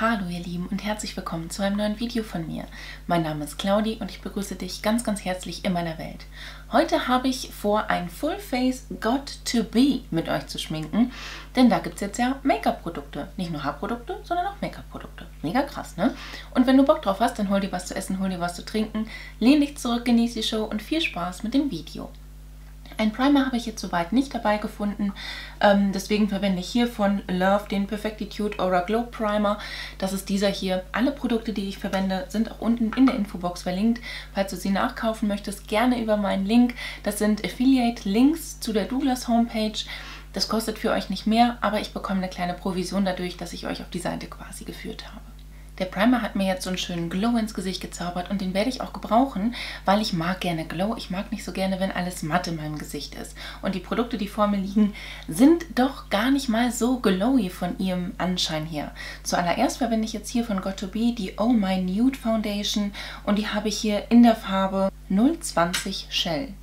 Hallo ihr Lieben und herzlich willkommen zu einem neuen Video von mir. Mein Name ist Claudi und ich begrüße dich ganz ganz herzlich in meiner Welt. Heute habe ich vor, ein Full Face Got To Be mit euch zu schminken, denn da gibt es jetzt ja Make-up-Produkte. Nicht nur Haarprodukte, sondern auch Make-up-Produkte. Mega krass, ne? Und wenn du Bock drauf hast, dann hol dir was zu essen, hol dir was zu trinken, lehn dich zurück, genieß die Show und viel Spaß mit dem Video. Ein Primer habe ich jetzt soweit nicht dabei gefunden, ähm, deswegen verwende ich hier von Love den Perfectitude Aura Glow Primer. Das ist dieser hier. Alle Produkte, die ich verwende, sind auch unten in der Infobox verlinkt. Falls du sie nachkaufen möchtest, gerne über meinen Link. Das sind Affiliate-Links zu der Douglas Homepage. Das kostet für euch nicht mehr, aber ich bekomme eine kleine Provision dadurch, dass ich euch auf die Seite quasi geführt habe. Der Primer hat mir jetzt so einen schönen Glow ins Gesicht gezaubert und den werde ich auch gebrauchen, weil ich mag gerne Glow. Ich mag nicht so gerne, wenn alles matt in meinem Gesicht ist. Und die Produkte, die vor mir liegen, sind doch gar nicht mal so glowy von ihrem Anschein her. Zuallererst verwende ich jetzt hier von Got2b die Oh My Nude Foundation und die habe ich hier in der Farbe 020 Shell.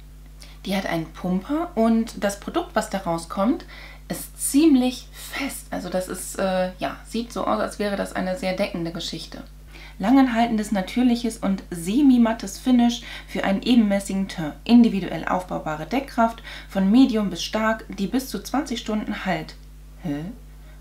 Die hat einen Pumper und das Produkt, was da rauskommt, ist ziemlich fest. Also das ist, äh, ja, sieht so aus, als wäre das eine sehr deckende Geschichte. Langanhaltendes, natürliches und semi-mattes Finish für einen ebenmäßigen Teint. Individuell aufbaubare Deckkraft von Medium bis stark, die bis zu 20 Stunden halt. Hä?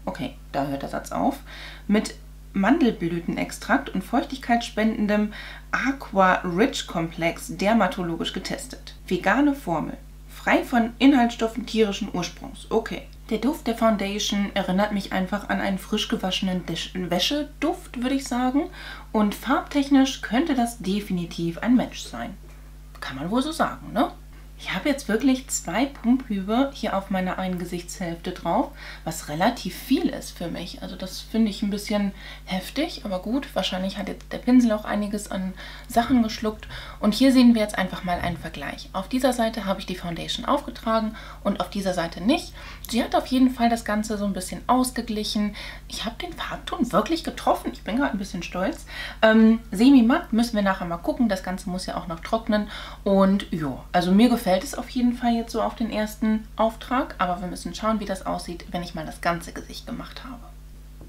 Okay, da hört der Satz auf. Mit Mandelblütenextrakt und feuchtigkeitsspendendem Aqua Rich Komplex dermatologisch getestet. Vegane Formel. Frei von Inhaltsstoffen tierischen Ursprungs. Okay. Der Duft der Foundation erinnert mich einfach an einen frisch gewaschenen Wäscheduft, würde ich sagen. Und farbtechnisch könnte das definitiv ein Match sein. Kann man wohl so sagen, ne? Ich habe jetzt wirklich zwei Pumphübe hier auf meiner einen Gesichtshälfte drauf, was relativ viel ist für mich. Also das finde ich ein bisschen heftig, aber gut, wahrscheinlich hat jetzt der Pinsel auch einiges an Sachen geschluckt. Und hier sehen wir jetzt einfach mal einen Vergleich. Auf dieser Seite habe ich die Foundation aufgetragen und auf dieser Seite nicht. Sie hat auf jeden Fall das Ganze so ein bisschen ausgeglichen. Ich habe den Farbton wirklich getroffen. Ich bin gerade ein bisschen stolz. Ähm, Semi-matt müssen wir nachher mal gucken. Das Ganze muss ja auch noch trocknen. Und ja, also mir gefällt gefällt es auf jeden Fall jetzt so auf den ersten Auftrag, aber wir müssen schauen, wie das aussieht, wenn ich mal das ganze Gesicht gemacht habe.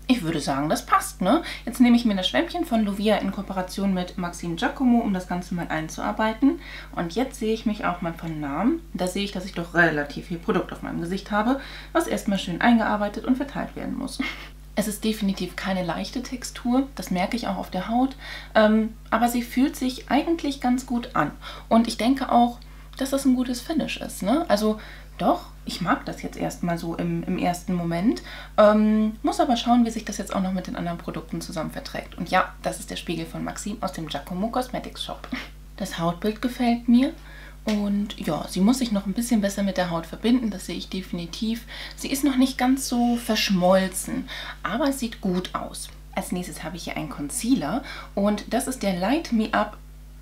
Ich würde sagen, das passt, ne? Jetzt nehme ich mir das Schwämmchen von Lovia in Kooperation mit Maxim Giacomo, um das Ganze mal einzuarbeiten. Und jetzt sehe ich mich auch mal von Namen. Da sehe ich, dass ich doch relativ viel Produkt auf meinem Gesicht habe, was erstmal schön eingearbeitet und verteilt werden muss. Es ist definitiv keine leichte Textur, das merke ich auch auf der Haut, ähm, aber sie fühlt sich eigentlich ganz gut an. Und ich denke auch, dass das ein gutes Finish ist. Ne? Also doch, ich mag das jetzt erstmal so im, im ersten Moment. Ähm, muss aber schauen, wie sich das jetzt auch noch mit den anderen Produkten zusammen verträgt. Und ja, das ist der Spiegel von Maxim aus dem Giacomo Cosmetics Shop. Das Hautbild gefällt mir. Und ja, sie muss sich noch ein bisschen besser mit der Haut verbinden, das sehe ich definitiv. Sie ist noch nicht ganz so verschmolzen, aber es sieht gut aus. Als nächstes habe ich hier einen Concealer und das ist der Light Me Up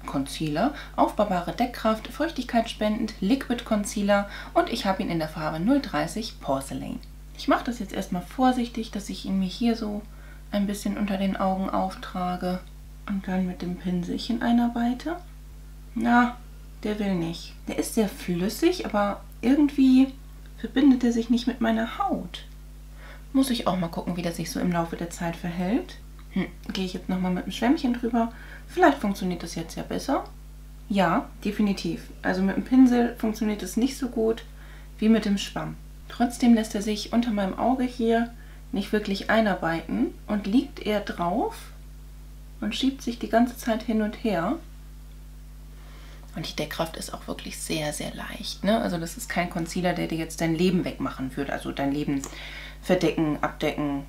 Concealer, aufbaubare Deckkraft, feuchtigkeitsspendend, Liquid Concealer und ich habe ihn in der Farbe 030 Porcelain. Ich mache das jetzt erstmal vorsichtig, dass ich ihn mir hier so ein bisschen unter den Augen auftrage und dann mit dem Pinselchen einarbeite. Na, der will nicht. Der ist sehr flüssig, aber irgendwie verbindet er sich nicht mit meiner Haut. Muss ich auch mal gucken, wie der sich so im Laufe der Zeit verhält. Hm, gehe ich jetzt nochmal mit dem Schwämmchen drüber Vielleicht funktioniert das jetzt ja besser. Ja, definitiv. Also mit dem Pinsel funktioniert es nicht so gut wie mit dem Schwamm. Trotzdem lässt er sich unter meinem Auge hier nicht wirklich einarbeiten und liegt eher drauf und schiebt sich die ganze Zeit hin und her. Und die Deckkraft ist auch wirklich sehr, sehr leicht. Ne? Also das ist kein Concealer, der dir jetzt dein Leben wegmachen würde, also dein Leben verdecken, abdecken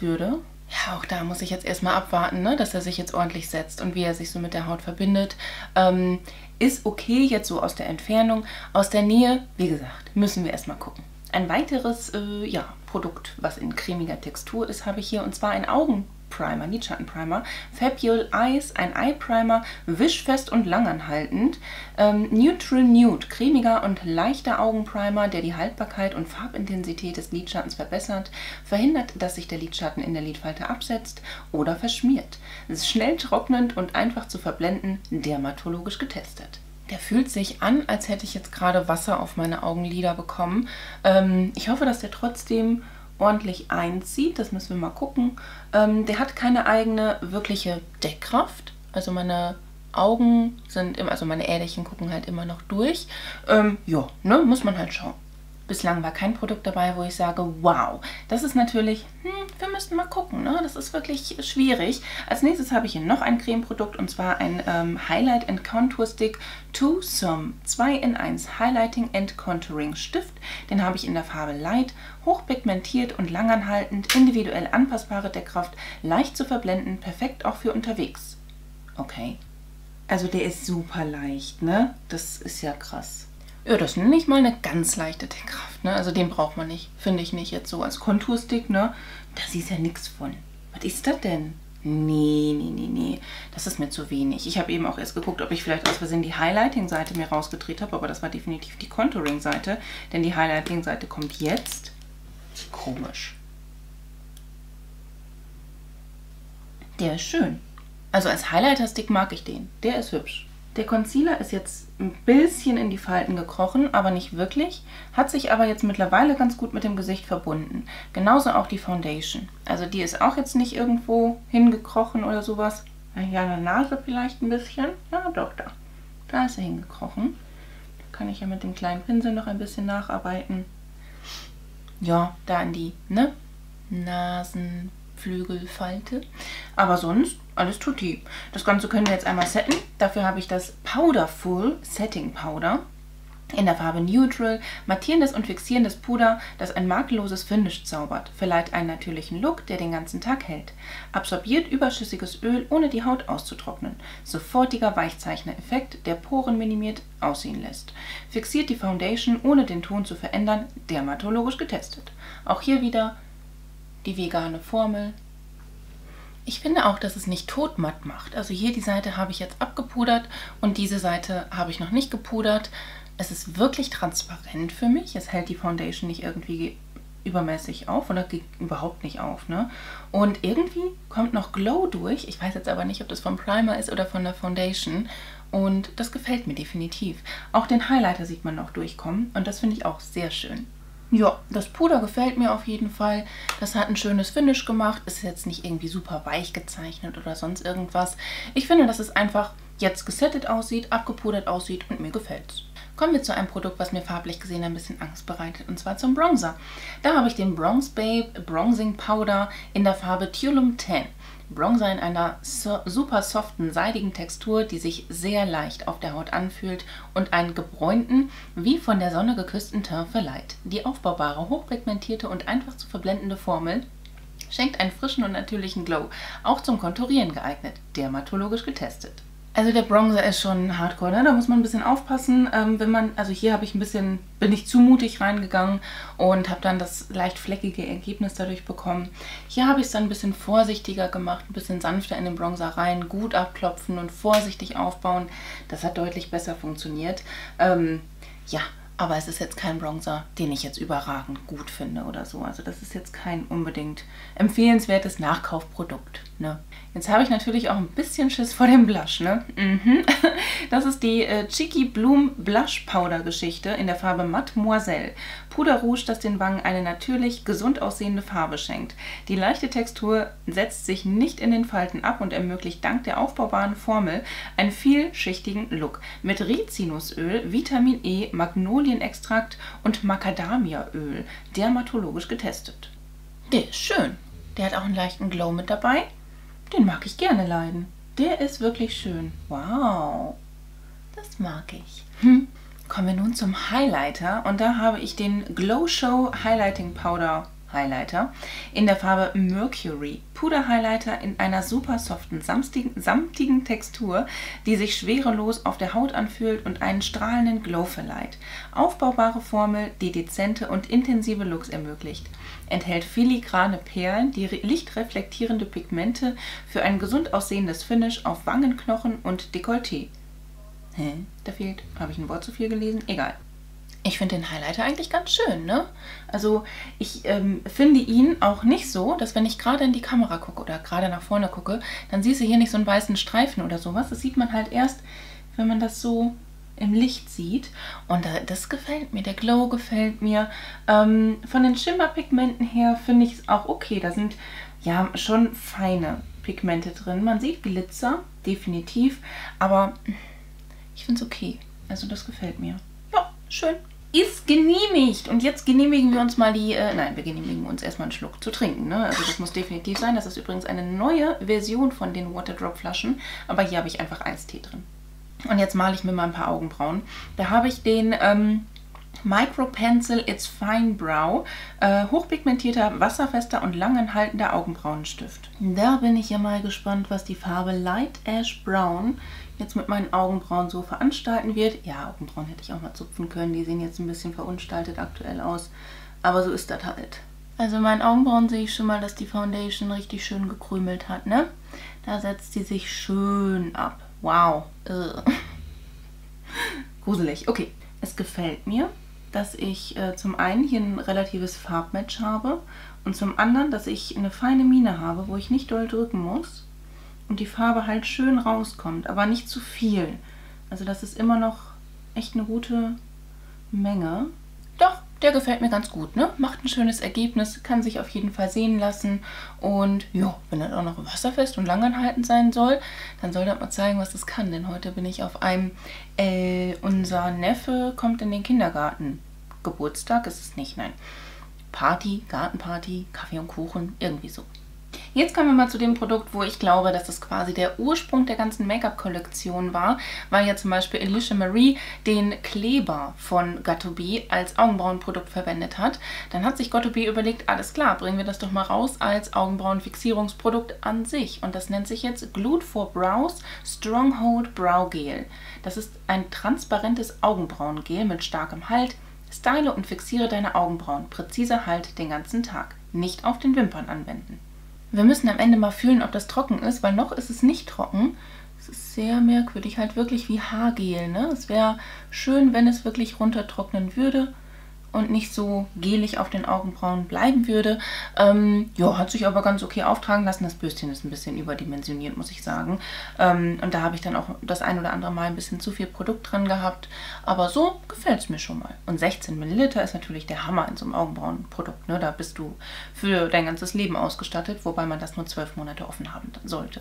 würde. Ja, auch da muss ich jetzt erstmal abwarten, ne, dass er sich jetzt ordentlich setzt und wie er sich so mit der Haut verbindet. Ähm, ist okay jetzt so aus der Entfernung. Aus der Nähe, wie gesagt, müssen wir erstmal gucken. Ein weiteres äh, ja, Produkt, was in cremiger Textur ist, habe ich hier und zwar ein Augen Primer, Lidschattenprimer. Fabule Eyes, ein Eye Primer, wischfest und langanhaltend. Ähm, Neutral Nude, cremiger und leichter Augenprimer, der die Haltbarkeit und Farbintensität des Lidschattens verbessert, verhindert, dass sich der Lidschatten in der Lidfalte absetzt oder verschmiert. Es ist schnell trocknend und einfach zu verblenden, dermatologisch getestet. Der fühlt sich an, als hätte ich jetzt gerade Wasser auf meine Augenlider bekommen. Ähm, ich hoffe, dass der trotzdem ordentlich einzieht. Das müssen wir mal gucken. Ähm, der hat keine eigene wirkliche Deckkraft. Also meine Augen sind immer, also meine Äderchen gucken halt immer noch durch. Ähm, ja, ne, muss man halt schauen. Bislang war kein Produkt dabei, wo ich sage, wow, das ist natürlich, hm, wir müssten mal gucken, ne? das ist wirklich schwierig. Als nächstes habe ich hier noch ein Cremeprodukt und zwar ein ähm, Highlight and Contour Stick To Some 2 in 1 Highlighting and Contouring Stift. Den habe ich in der Farbe Light, hochpigmentiert und langanhaltend, individuell anpassbare Deckkraft, leicht zu verblenden, perfekt auch für unterwegs. Okay. Also der ist super leicht, ne? Das ist ja krass. Ja, das nenne ich mal eine ganz leichte Deckkraft. Ne? Also den braucht man nicht, finde ich nicht jetzt so als Konturstick. Ne? Da siehst ja nichts von. Was ist das denn? Nee, nee, nee, nee. Das ist mir zu wenig. Ich habe eben auch erst geguckt, ob ich vielleicht aus Versehen die Highlighting-Seite mir rausgedreht habe, aber das war definitiv die Contouring-Seite, denn die Highlighting-Seite kommt jetzt. Komisch. Der ist schön. Also als Highlighter-Stick mag ich den. Der ist hübsch. Der Concealer ist jetzt ein bisschen in die Falten gekrochen, aber nicht wirklich, hat sich aber jetzt mittlerweile ganz gut mit dem Gesicht verbunden. Genauso auch die Foundation. Also die ist auch jetzt nicht irgendwo hingekrochen oder sowas. Ja, an der Nase vielleicht ein bisschen. Ja, doch, da. Da ist er hingekrochen. Da kann ich ja mit dem kleinen Pinsel noch ein bisschen nacharbeiten. Ja, da in die, ne? Nasen, Flügelfalte. Aber sonst alles tutti. Das Ganze können wir jetzt einmal setten. Dafür habe ich das Powderful Setting Powder in der Farbe Neutral, mattierendes und fixierendes Puder, das ein makelloses Finish zaubert, verleiht einen natürlichen Look, der den ganzen Tag hält, absorbiert überschüssiges Öl, ohne die Haut auszutrocknen, sofortiger Weichzeichner-Effekt, der Poren minimiert aussehen lässt, fixiert die Foundation, ohne den Ton zu verändern, dermatologisch getestet. Auch hier wieder die vegane Formel. Ich finde auch, dass es nicht totmatt macht. Also hier die Seite habe ich jetzt abgepudert und diese Seite habe ich noch nicht gepudert. Es ist wirklich transparent für mich. Es hält die Foundation nicht irgendwie übermäßig auf oder geht überhaupt nicht auf. Ne? Und irgendwie kommt noch Glow durch. Ich weiß jetzt aber nicht, ob das vom Primer ist oder von der Foundation. Und das gefällt mir definitiv. Auch den Highlighter sieht man noch durchkommen und das finde ich auch sehr schön. Ja, das Puder gefällt mir auf jeden Fall. Das hat ein schönes Finish gemacht. Ist jetzt nicht irgendwie super weich gezeichnet oder sonst irgendwas. Ich finde, dass es einfach jetzt gesettet aussieht, abgepudert aussieht und mir gefällt Kommen wir zu einem Produkt, was mir farblich gesehen ein bisschen Angst bereitet, und zwar zum Bronzer. Da habe ich den Bronze Babe Bronzing Powder in der Farbe Tulum 10. Bronzer in einer so super soften, seidigen Textur, die sich sehr leicht auf der Haut anfühlt und einen gebräunten, wie von der Sonne geküssten Teint verleiht. Die aufbaubare, hochpigmentierte und einfach zu verblendende Formel schenkt einen frischen und natürlichen Glow, auch zum Konturieren geeignet, dermatologisch getestet. Also der Bronzer ist schon hardcore, ne? da muss man ein bisschen aufpassen, ähm, wenn man, also hier habe ich ein bisschen, bin ich zu mutig reingegangen und habe dann das leicht fleckige Ergebnis dadurch bekommen. Hier habe ich es dann ein bisschen vorsichtiger gemacht, ein bisschen sanfter in den Bronzer rein, gut abklopfen und vorsichtig aufbauen. Das hat deutlich besser funktioniert. Ähm, ja, aber es ist jetzt kein Bronzer, den ich jetzt überragend gut finde oder so. Also das ist jetzt kein unbedingt empfehlenswertes Nachkaufprodukt. Ne? Jetzt habe ich natürlich auch ein bisschen Schiss vor dem Blush. Ne? Mhm. Das ist die äh, Cheeky Bloom Blush Powder Geschichte in der Farbe Mademoiselle. Puder Rouge, das den Wangen eine natürlich gesund aussehende Farbe schenkt. Die leichte Textur setzt sich nicht in den Falten ab und ermöglicht dank der aufbaubaren Formel einen vielschichtigen Look. Mit Rizinusöl, Vitamin E, Magnolienextrakt und Macadamiaöl, dermatologisch getestet. Der ist schön. Der hat auch einen leichten Glow mit dabei. Den mag ich gerne leiden. Der ist wirklich schön. Wow. Das mag ich. Hm. Kommen wir nun zum Highlighter und da habe ich den Glow Show Highlighting Powder Highlighter in der Farbe Mercury. Puder-Highlighter in einer super soften, samtigen Textur, die sich schwerelos auf der Haut anfühlt und einen strahlenden Glow verleiht. Aufbaubare Formel, die dezente und intensive Looks ermöglicht. Enthält filigrane Perlen, die lichtreflektierende Pigmente für ein gesund aussehendes Finish auf Wangenknochen und Dekolleté. Hä? Da fehlt, habe ich ein Wort zu viel gelesen? Egal. Ich finde den Highlighter eigentlich ganz schön, ne? Also ich ähm, finde ihn auch nicht so, dass wenn ich gerade in die Kamera gucke oder gerade nach vorne gucke, dann siehst du hier nicht so einen weißen Streifen oder sowas. Das sieht man halt erst, wenn man das so im Licht sieht. Und das gefällt mir, der Glow gefällt mir. Ähm, von den Schimmerpigmenten her finde ich es auch okay. Da sind ja schon feine Pigmente drin. Man sieht Glitzer, definitiv, aber ich finde es okay. Also das gefällt mir. Ja, schön. Ist genehmigt. Und jetzt genehmigen wir uns mal die, äh, nein, wir genehmigen uns erstmal einen Schluck zu trinken. Ne? Also das muss definitiv sein. Das ist übrigens eine neue Version von den Waterdrop Flaschen. Aber hier habe ich einfach Eistee drin. Und jetzt male ich mir mal ein paar Augenbrauen. Da habe ich den ähm, Micro Pencil It's Fine Brow, äh, hochpigmentierter, wasserfester und langanhaltender Augenbrauenstift. Da bin ich ja mal gespannt, was die Farbe Light Ash Brown jetzt mit meinen Augenbrauen so veranstalten wird. Ja, Augenbrauen hätte ich auch mal zupfen können, die sehen jetzt ein bisschen verunstaltet aktuell aus, aber so ist das halt. Also in meinen Augenbrauen sehe ich schon mal, dass die Foundation richtig schön gekrümelt hat, ne? Da setzt sie sich schön ab. Wow. Gruselig. Okay, es gefällt mir dass ich äh, zum einen hier ein relatives Farbmatch habe und zum anderen, dass ich eine feine Mine habe, wo ich nicht doll drücken muss und die Farbe halt schön rauskommt, aber nicht zu viel. Also das ist immer noch echt eine gute Menge. Doch, der gefällt mir ganz gut, ne? Macht ein schönes Ergebnis, kann sich auf jeden Fall sehen lassen. Und ja, wenn das auch noch wasserfest und langanhaltend sein soll, dann soll das mal zeigen, was das kann. Denn heute bin ich auf einem, äh, unser Neffe kommt in den Kindergarten. Geburtstag ist es nicht, nein. Party, Gartenparty, Kaffee und Kuchen, irgendwie so. Jetzt kommen wir mal zu dem Produkt, wo ich glaube, dass das quasi der Ursprung der ganzen Make-up-Kollektion war, weil ja zum Beispiel Alicia Marie den Kleber von Gatto-B als Augenbrauenprodukt verwendet hat. Dann hat sich Gatto-B überlegt, alles klar, bringen wir das doch mal raus als Augenbrauenfixierungsprodukt an sich. Und das nennt sich jetzt Glued for Brows Stronghold Brow Gel. Das ist ein transparentes Augenbrauengel mit starkem Halt, Style und fixiere deine Augenbrauen. Präziser Halt den ganzen Tag. Nicht auf den Wimpern anwenden. Wir müssen am Ende mal fühlen, ob das trocken ist, weil noch ist es nicht trocken. Es ist sehr merkwürdig, halt wirklich wie Haargel. Ne? Es wäre schön, wenn es wirklich runtertrocknen würde und nicht so gelig auf den Augenbrauen bleiben würde. Ähm, ja, hat sich aber ganz okay auftragen lassen. Das Bürstchen ist ein bisschen überdimensioniert, muss ich sagen. Ähm, und da habe ich dann auch das ein oder andere Mal ein bisschen zu viel Produkt dran gehabt. Aber so gefällt es mir schon mal. Und 16 Milliliter ist natürlich der Hammer in so einem Augenbrauenprodukt. Ne? Da bist du für dein ganzes Leben ausgestattet, wobei man das nur zwölf Monate offen haben sollte.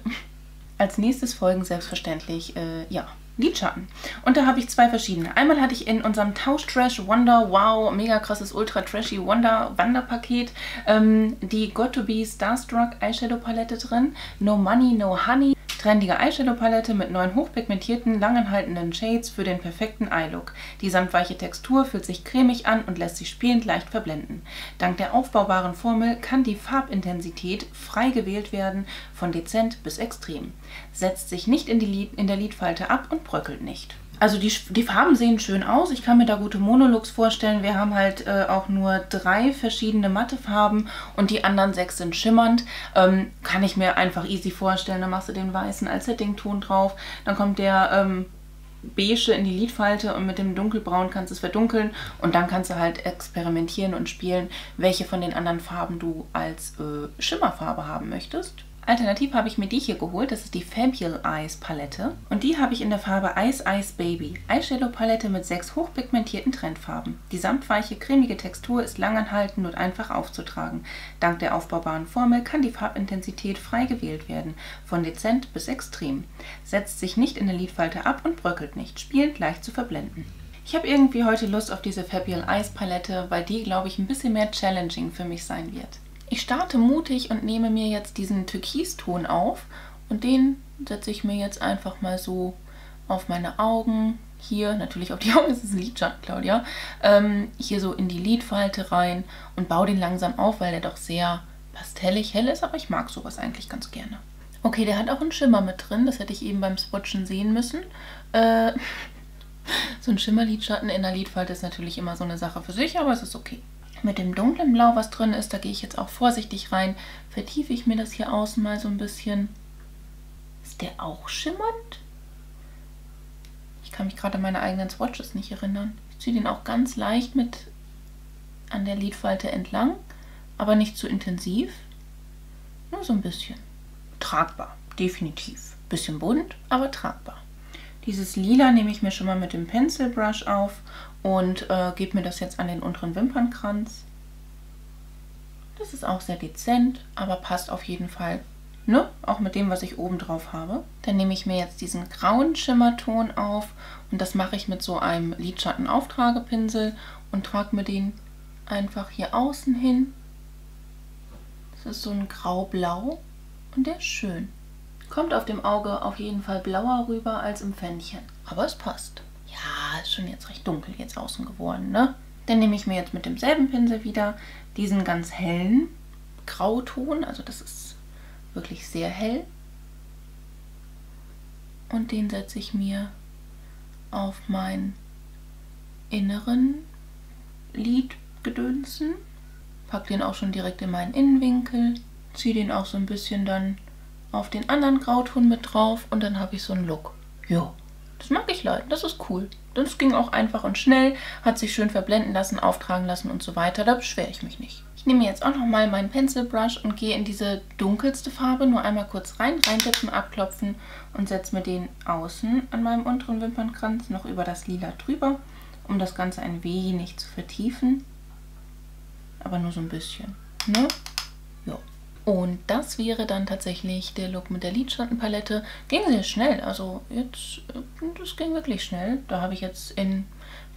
Als nächstes folgen selbstverständlich, äh, ja, Lidschatten. Und da habe ich zwei verschiedene. Einmal hatte ich in unserem Tausch Trash Wonder Wow mega krasses Ultra Trashy Wonder Wanderpaket ähm, die Got to Be Starstruck Eyeshadow Palette drin. No Money, No Honey trendige Eyeshadow-Palette mit neun hochpigmentierten, langanhaltenden Shades für den perfekten Eye-Look. Die samtweiche Textur fühlt sich cremig an und lässt sich spielend leicht verblenden. Dank der aufbaubaren Formel kann die Farbintensität frei gewählt werden, von dezent bis extrem. Setzt sich nicht in, Lid in der Lidfalte ab und bröckelt nicht. Also die, die Farben sehen schön aus. Ich kann mir da gute Monolooks vorstellen. Wir haben halt äh, auch nur drei verschiedene matte Farben und die anderen sechs sind schimmernd. Ähm, kann ich mir einfach easy vorstellen. Dann machst du den weißen als Settington drauf. Dann kommt der ähm, beige in die Lidfalte und mit dem dunkelbraun kannst du es verdunkeln und dann kannst du halt experimentieren und spielen, welche von den anderen Farben du als äh, Schimmerfarbe haben möchtest. Alternativ habe ich mir die hier geholt, das ist die Fabule Eyes Palette und die habe ich in der Farbe Ice Ice Baby. Eyeshadow Palette mit sechs hochpigmentierten Trendfarben. Die samtweiche, cremige Textur ist langanhaltend und einfach aufzutragen. Dank der aufbaubaren Formel kann die Farbintensität frei gewählt werden, von dezent bis extrem. Setzt sich nicht in der Lidfalte ab und bröckelt nicht, spielend leicht zu verblenden. Ich habe irgendwie heute Lust auf diese Fabule Eyes Palette, weil die, glaube ich, ein bisschen mehr challenging für mich sein wird. Ich starte mutig und nehme mir jetzt diesen Türkiston auf und den setze ich mir jetzt einfach mal so auf meine Augen, hier natürlich auf die Augen, das ist ein Lidschatten, Claudia, ähm, hier so in die Lidfalte rein und baue den langsam auf, weil der doch sehr pastellig hell ist, aber ich mag sowas eigentlich ganz gerne. Okay, der hat auch einen Schimmer mit drin, das hätte ich eben beim Swatchen sehen müssen. Äh, so ein Schimmerlidschatten in der Lidfalte ist natürlich immer so eine Sache für sich, aber es ist okay. Mit dem dunklen Blau, was drin ist, da gehe ich jetzt auch vorsichtig rein. Vertiefe ich mir das hier außen mal so ein bisschen. Ist der auch schimmernd? Ich kann mich gerade an meine eigenen Swatches nicht erinnern. Ich ziehe den auch ganz leicht mit an der Lidfalte entlang, aber nicht zu intensiv. Nur so ein bisschen. Tragbar, definitiv. Bisschen bunt, aber tragbar. Dieses Lila nehme ich mir schon mal mit dem Pencil Brush auf und äh, gebe mir das jetzt an den unteren Wimpernkranz. Das ist auch sehr dezent, aber passt auf jeden Fall, ne? Auch mit dem, was ich oben drauf habe. Dann nehme ich mir jetzt diesen grauen Schimmerton auf und das mache ich mit so einem Lidschatten-Auftragepinsel und trage mir den einfach hier außen hin. Das ist so ein grau-blau und der ist schön. Kommt auf dem Auge auf jeden Fall blauer rüber als im Pfännchen. Aber es passt. Ja, ist schon jetzt recht dunkel jetzt außen geworden, ne? Dann nehme ich mir jetzt mit demselben Pinsel wieder diesen ganz hellen Grauton. Also das ist wirklich sehr hell. Und den setze ich mir auf meinen inneren Lidgedönsen. Pack den auch schon direkt in meinen Innenwinkel. Ziehe den auch so ein bisschen dann auf den anderen Grauton mit drauf und dann habe ich so einen Look. Jo, das mag ich leiden, das ist cool. Das ging auch einfach und schnell, hat sich schön verblenden lassen, auftragen lassen und so weiter. Da beschwere ich mich nicht. Ich nehme jetzt auch nochmal meinen Pencil Brush und gehe in diese dunkelste Farbe nur einmal kurz rein, reintippen, abklopfen und setze mir den außen an meinem unteren Wimpernkranz noch über das Lila drüber, um das Ganze ein wenig zu vertiefen. Aber nur so ein bisschen. Ne? Jo. Und das wäre dann tatsächlich der Look mit der Lidschattenpalette. Ging sehr schnell, also jetzt, äh, das ging wirklich schnell. Da habe ich jetzt in,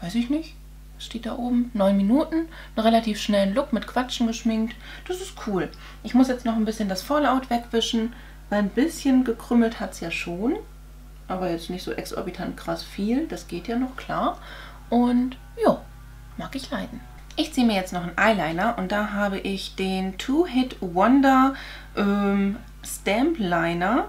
weiß ich nicht, was steht da oben? Neun Minuten, einen relativ schnellen Look mit Quatschen geschminkt. Das ist cool. Ich muss jetzt noch ein bisschen das Fallout wegwischen, weil ein bisschen gekrümmelt hat es ja schon. Aber jetzt nicht so exorbitant krass viel, das geht ja noch klar. Und ja, mag ich leiden. Ich ziehe mir jetzt noch einen Eyeliner und da habe ich den Two Hit Wonder ähm, Stamp Liner.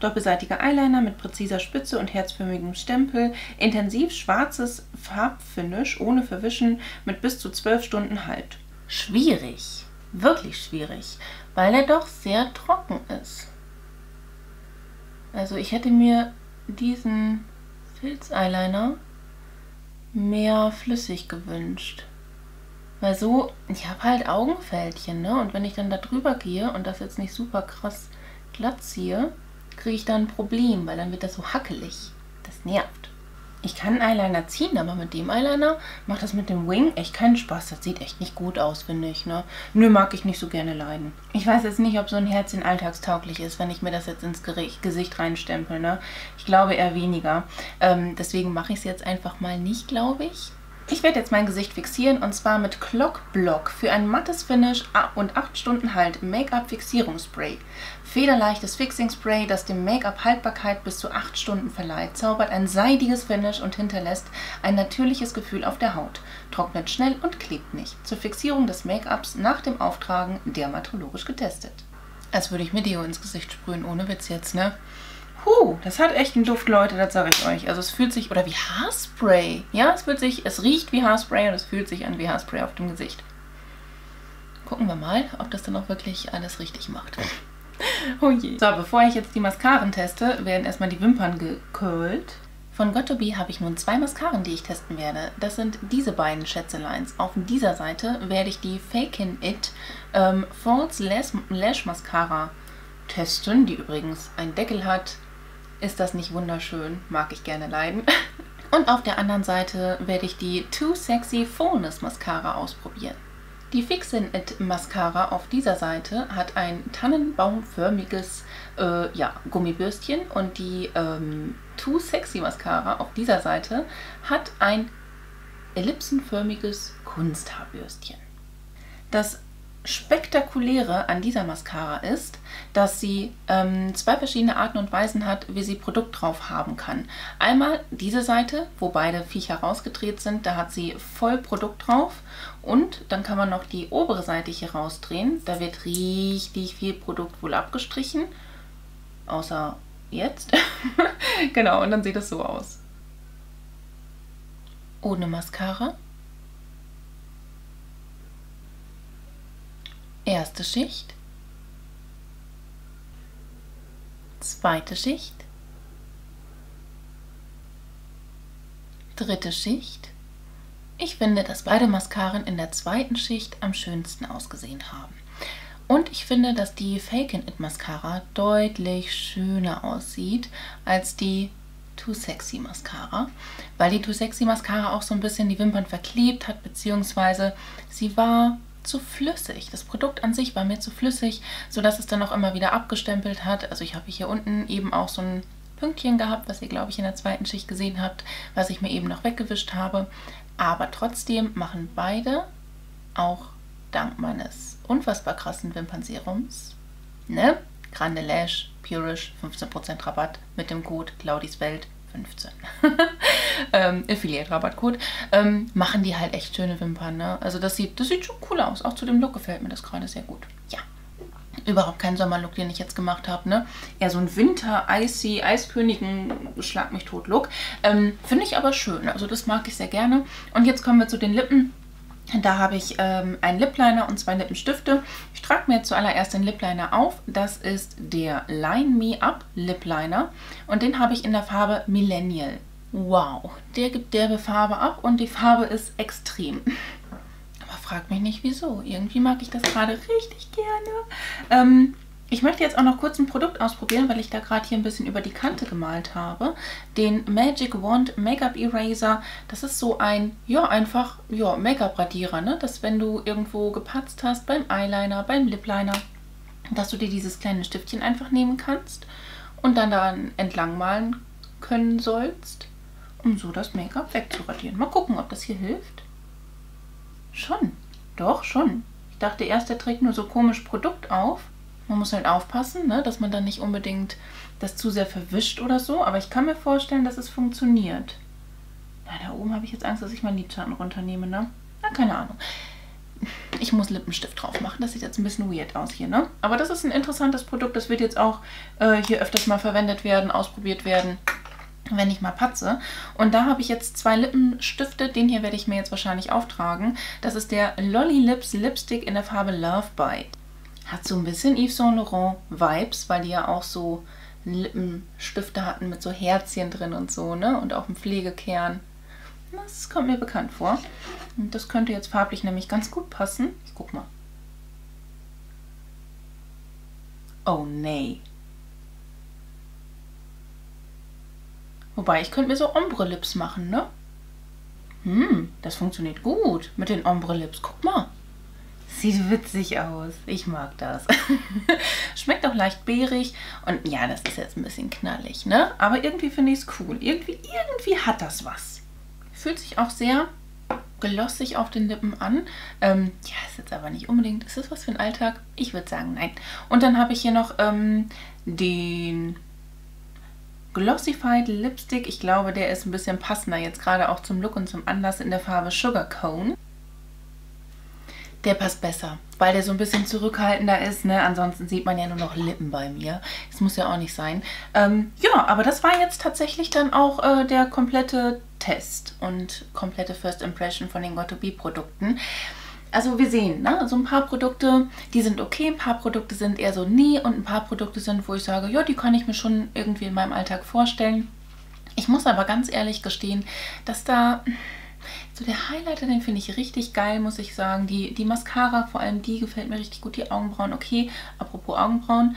Doppelseitiger Eyeliner mit präziser Spitze und herzförmigem Stempel. Intensiv schwarzes Farbfinish ohne Verwischen mit bis zu 12 Stunden Halt. Schwierig. Wirklich schwierig. Weil er doch sehr trocken ist. Also ich hätte mir diesen Filz-Eyeliner mehr flüssig gewünscht. Weil so, ich habe halt Augenfältchen, ne? Und wenn ich dann da drüber gehe und das jetzt nicht super krass glatt ziehe, kriege ich da ein Problem, weil dann wird das so hackelig. Das nervt. Ich kann Eyeliner ziehen, aber mit dem Eyeliner macht das mit dem Wing echt keinen Spaß. Das sieht echt nicht gut aus, finde ich. Ne? Nö, mag ich nicht so gerne leiden. Ich weiß jetzt nicht, ob so ein Herzchen alltagstauglich ist, wenn ich mir das jetzt ins Gesicht reinstempel. Ne? Ich glaube eher weniger. Ähm, deswegen mache ich es jetzt einfach mal nicht, glaube ich. Ich werde jetzt mein Gesicht fixieren und zwar mit Clock Block für ein mattes Finish und 8 Stunden Halt Make-up Fixierungsspray. Federleichtes Fixing Spray, das dem Make-up Haltbarkeit bis zu 8 Stunden verleiht, zaubert ein seidiges Finish und hinterlässt ein natürliches Gefühl auf der Haut, trocknet schnell und klebt nicht. Zur Fixierung des Make-ups nach dem Auftragen dermatologisch getestet. Als würde ich mir Deo ins Gesicht sprühen, ohne Witz jetzt, ne? Huh, das hat echt einen Duft, Leute, das sage ich euch. Also es fühlt sich, oder wie Haarspray. Ja, es fühlt sich, es riecht wie Haarspray und es fühlt sich an wie Haarspray auf dem Gesicht. Gucken wir mal, ob das dann auch wirklich alles richtig macht. oh je. So, bevor ich jetzt die Mascaren teste, werden erstmal die Wimpern gecurlt. Von Got2b habe ich nun zwei Mascaren, die ich testen werde. Das sind diese beiden Schätzeleins. Auf dieser Seite werde ich die Fakin It ähm, False Lash, Lash Mascara testen, die übrigens einen Deckel hat ist das nicht wunderschön? Mag ich gerne leiden. Und auf der anderen Seite werde ich die Too Sexy Fullness Mascara ausprobieren. Die Fixin It Mascara auf dieser Seite hat ein tannenbaumförmiges äh, ja, Gummibürstchen und die ähm, Too Sexy Mascara auf dieser Seite hat ein ellipsenförmiges Kunsthaarbürstchen. Das Spektakuläre an dieser Mascara ist, dass sie ähm, zwei verschiedene Arten und Weisen hat, wie sie Produkt drauf haben kann. Einmal diese Seite, wo beide Viecher rausgedreht sind, da hat sie voll Produkt drauf. Und dann kann man noch die obere Seite hier rausdrehen. Da wird richtig viel Produkt wohl abgestrichen. Außer jetzt. genau, und dann sieht es so aus. Ohne Mascara. Erste Schicht, zweite Schicht, dritte Schicht. Ich finde, dass beide Mascaren in der zweiten Schicht am schönsten ausgesehen haben. Und ich finde, dass die Fake It Mascara deutlich schöner aussieht als die Too Sexy Mascara, weil die Too Sexy Mascara auch so ein bisschen die Wimpern verklebt hat, beziehungsweise sie war zu flüssig. Das Produkt an sich war mir zu flüssig, sodass es dann auch immer wieder abgestempelt hat. Also ich habe hier unten eben auch so ein Pünktchen gehabt, was ihr, glaube ich, in der zweiten Schicht gesehen habt, was ich mir eben noch weggewischt habe. Aber trotzdem machen beide auch dank meines unfassbar krassen Wimpernserums, ne? Grande Lash, Purish, 15% Rabatt mit dem Code Claudiswelt 15. ähm, Affiliate-Rabattcode, ähm, machen die halt echt schöne Wimpern. Ne? Also das sieht, das sieht schon cool aus. Auch zu dem Look gefällt mir das gerade sehr gut. Ja, überhaupt kein Sommerlook, den ich jetzt gemacht habe. Ne? Eher so ein Winter-Icy, Eiskönigen, Schlag mich tot Look. Ähm, Finde ich aber schön. Also das mag ich sehr gerne. Und jetzt kommen wir zu den Lippen. Da habe ich ähm, einen Lip Liner und zwei Lippenstifte. Ich trage mir zuallererst den Lip Liner auf. Das ist der Line Me Up Lip Liner und den habe ich in der Farbe Millennial. Wow, der gibt derbe Farbe ab und die Farbe ist extrem. Aber frag mich nicht wieso. Irgendwie mag ich das gerade richtig gerne. Ähm, ich möchte jetzt auch noch kurz ein Produkt ausprobieren, weil ich da gerade hier ein bisschen über die Kante gemalt habe. Den Magic Wand Make-up Eraser. Das ist so ein, ja, einfach, ja, Make-up-Radierer, ne? Dass wenn du irgendwo gepatzt hast, beim Eyeliner, beim Lip-Liner, dass du dir dieses kleine Stiftchen einfach nehmen kannst und dann daran entlang malen können sollst, um so das Make-up wegzuradieren. Mal gucken, ob das hier hilft. Schon. Doch, schon. Ich dachte erst, der trägt nur so komisch Produkt auf. Man muss halt aufpassen, ne, dass man dann nicht unbedingt das zu sehr verwischt oder so. Aber ich kann mir vorstellen, dass es funktioniert. Ja, da oben habe ich jetzt Angst, dass ich meinen Lidschatten runternehme, ne? Na, keine Ahnung. Ich muss Lippenstift drauf machen. Das sieht jetzt ein bisschen weird aus hier, ne? Aber das ist ein interessantes Produkt. Das wird jetzt auch äh, hier öfters mal verwendet werden, ausprobiert werden, wenn ich mal patze. Und da habe ich jetzt zwei Lippenstifte. Den hier werde ich mir jetzt wahrscheinlich auftragen. Das ist der Lolly Lips Lipstick in der Farbe Love Bite. Hat so ein bisschen Yves Saint Laurent Vibes, weil die ja auch so Lippenstifte hatten mit so Herzchen drin und so, ne? Und auch im Pflegekern. Das kommt mir bekannt vor. Und das könnte jetzt farblich nämlich ganz gut passen. Ich guck mal. Oh nee. Wobei, ich könnte mir so Ombre-Lips machen, ne? Hm, das funktioniert gut mit den Ombre-Lips. Guck mal. Sieht witzig aus. Ich mag das. Schmeckt auch leicht beerig. Und ja, das ist jetzt ein bisschen knallig, ne? Aber irgendwie finde ich es cool. Irgendwie, irgendwie hat das was. Fühlt sich auch sehr glossig auf den Lippen an. Ähm, ja, ist jetzt aber nicht unbedingt. Ist das was für ein Alltag? Ich würde sagen, nein. Und dann habe ich hier noch ähm, den Glossified Lipstick. Ich glaube, der ist ein bisschen passender jetzt gerade auch zum Look und zum Anlass in der Farbe Sugar Cone der passt besser, weil der so ein bisschen zurückhaltender ist. Ne? Ansonsten sieht man ja nur noch Lippen bei mir. Das muss ja auch nicht sein. Ähm, ja, aber das war jetzt tatsächlich dann auch äh, der komplette Test und komplette First Impression von den Got2B Also wir sehen, ne, so ein paar Produkte, die sind okay, ein paar Produkte sind eher so nie und ein paar Produkte sind, wo ich sage, ja, die kann ich mir schon irgendwie in meinem Alltag vorstellen. Ich muss aber ganz ehrlich gestehen, dass da so der Highlighter, den finde ich richtig geil, muss ich sagen. Die, die Mascara, vor allem die, gefällt mir richtig gut. Die Augenbrauen, okay. Apropos Augenbrauen,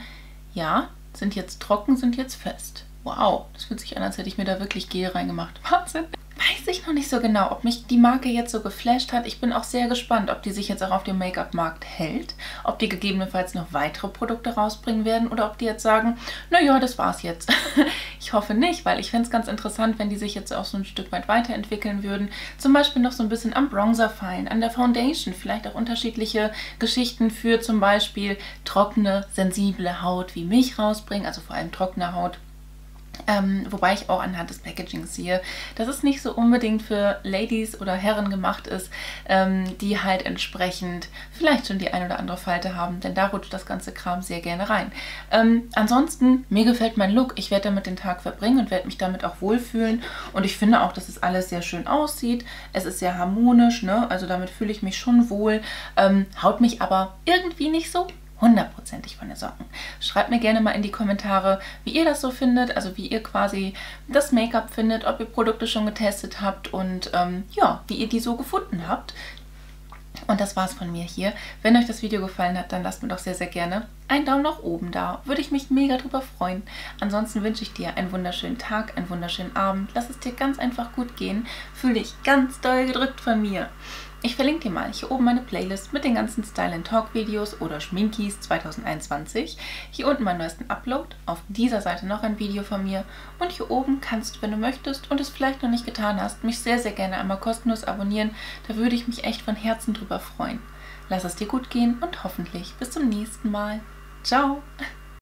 ja, sind jetzt trocken, sind jetzt fest. Wow, das fühlt sich an, als hätte ich mir da wirklich Gel reingemacht. Wahnsinn weiß ich noch nicht so genau, ob mich die Marke jetzt so geflasht hat. Ich bin auch sehr gespannt, ob die sich jetzt auch auf dem Make-up-Markt hält, ob die gegebenenfalls noch weitere Produkte rausbringen werden oder ob die jetzt sagen, naja, das war's jetzt. ich hoffe nicht, weil ich fände es ganz interessant, wenn die sich jetzt auch so ein Stück weit weiterentwickeln würden. Zum Beispiel noch so ein bisschen am Bronzer feilen, an der Foundation, vielleicht auch unterschiedliche Geschichten für zum Beispiel trockene, sensible Haut wie mich rausbringen, also vor allem trockene Haut. Ähm, wobei ich auch anhand des Packagings sehe, dass es nicht so unbedingt für Ladies oder Herren gemacht ist, ähm, die halt entsprechend vielleicht schon die ein oder andere Falte haben, denn da rutscht das ganze Kram sehr gerne rein. Ähm, ansonsten, mir gefällt mein Look. Ich werde damit den Tag verbringen und werde mich damit auch wohlfühlen. Und ich finde auch, dass es alles sehr schön aussieht. Es ist sehr harmonisch, ne? also damit fühle ich mich schon wohl. Ähm, haut mich aber irgendwie nicht so hundertprozentig von den Socken. Schreibt mir gerne mal in die Kommentare, wie ihr das so findet, also wie ihr quasi das Make-up findet, ob ihr Produkte schon getestet habt und ähm, ja, wie ihr die so gefunden habt. Und das war's von mir hier. Wenn euch das Video gefallen hat, dann lasst mir doch sehr, sehr gerne ein Daumen nach oben da. Würde ich mich mega drüber freuen. Ansonsten wünsche ich dir einen wunderschönen Tag, einen wunderschönen Abend. Lass es dir ganz einfach gut gehen. Fühl dich ganz doll gedrückt von mir. Ich verlinke dir mal hier oben meine Playlist mit den ganzen Style Talk Videos oder Schminkies 2021. Hier unten meinen neuesten Upload, auf dieser Seite noch ein Video von mir und hier oben kannst du, wenn du möchtest und es vielleicht noch nicht getan hast, mich sehr, sehr gerne einmal kostenlos abonnieren. Da würde ich mich echt von Herzen drüber freuen. Lass es dir gut gehen und hoffentlich bis zum nächsten Mal. Ciao!